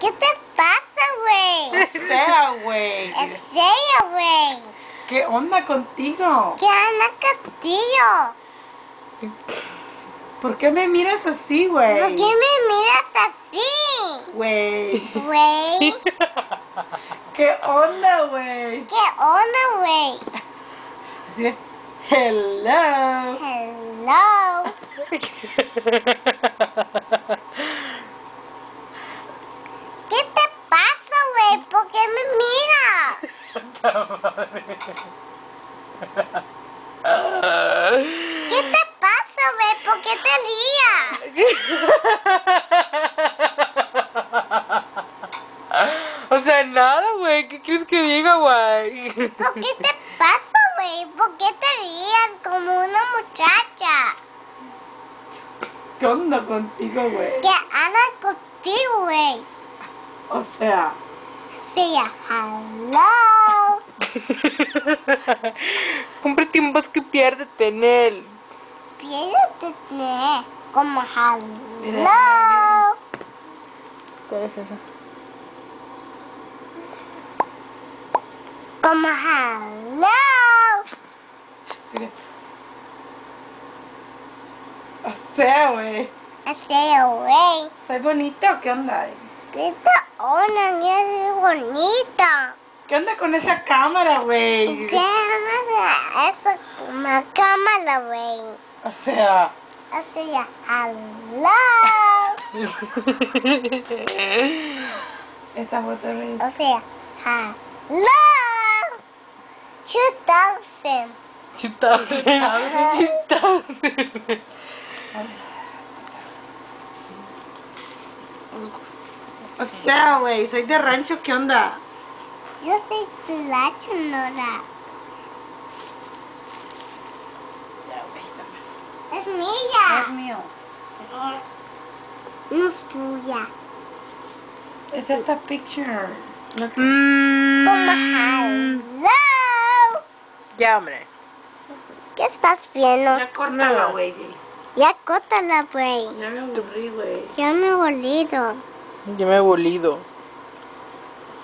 ¿Qué te pasa, güey? O sea, güey. Es serio, güey. ¿Qué onda contigo? ¿Qué anda Castillo? ¿Por qué me miras así, ¿Por güey? qué me miras así? Güey. Güey. ¿Qué onda, güey? ¿Qué onda, güey? Así de, hello. Hello. ¿Qué te pasa, güey? ¿Por qué me miras? ¿Qué te pasa, güey? ¿Por qué te lías? o sea, nada, güey. ¿Qué quieres que diga, güey? ¿Por qué te pasa, güey? ¿Por qué te rías como una muchacha? ¿Qué onda contigo, güey? ¿Qué anda contigo, güey? O sea, Sí, hello. Compre tiempos que piérdete en él. Piérdete, como hello. ¿Cuál es esa? Como hello. así de. O sea, güey. Así, güey. ¿Soy bonita o qué onda? Esta onda es bonita. ¿Qué onda con esa cámara, güey? ¿Qué con la cámara, güey? O sea, Así, hello. esta foto me O sea, hello. 2000. Chutarse. Chutarse. O sea, güey, soy de rancho, ¿qué onda? Yo soy la chonora. Ya, güey, Es Es mía. mío. No es tuya. Es esta picture. Look. Como Mm. hello. Ya, hombre. ¿Qué estás viendo? Ya córtala, güey. Ya córtala, güey. Ya me aburrí, güey. Ya me he bolido. Yo me he bolido.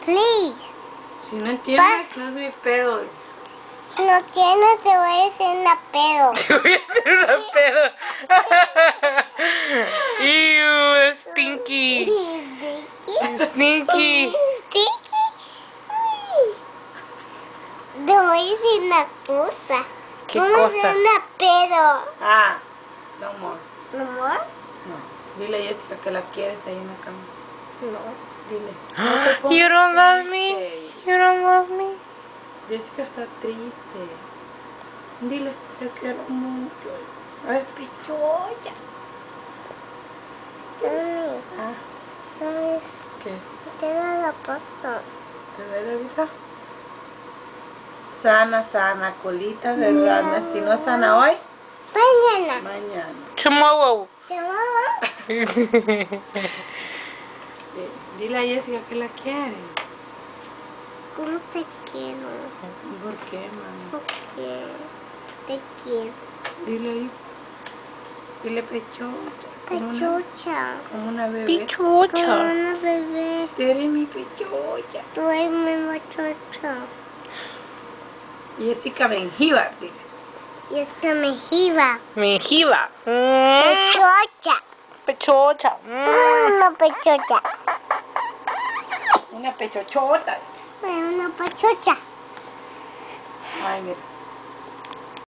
Please. Si no entiendes, no es mi pedo. Si no tienes, te voy a hacer una pedo. Te voy a hacer una pedo. Ew, stinky. Stinky. Stinky. Te voy a decir una cosa. ¿Qué Vamos a cosa? hacer una pedo. Ah, no more. ¿Amor? No. Dile a Jessica que la quieres ahí en la cama. No. Dile. No te You don't love me. You don't love me. Jessica está triste. Dile, te quiero mucho. Ay, pichoya. Mami, Ah, ¿sabes? ¿qué? ¿Qué da la pasa? ¿Te duele ahorita? Sana, sana, colita de rana. Si no sana hoy, Mañana. mañana. Tomorrow. ¿Te mamá? Eh, Dile a Jessica que la quiere. ¿Cómo te quiero? ¿Por qué, mami? Porque te quiero. Dile ahí. Dile pechocha. Como una, Pechucha. como una bebé. Como Pichucha. una bebé. Tú eres mi pechocha. Tú eres mi pechucha. Jessica Benjíbar, dile. Y es que me giba. Menjiva. Mm, Pechucha. Pechocha. Tú Mm. eres una pechucha. Una pechochota. Eres una pechucha. Ay, mira.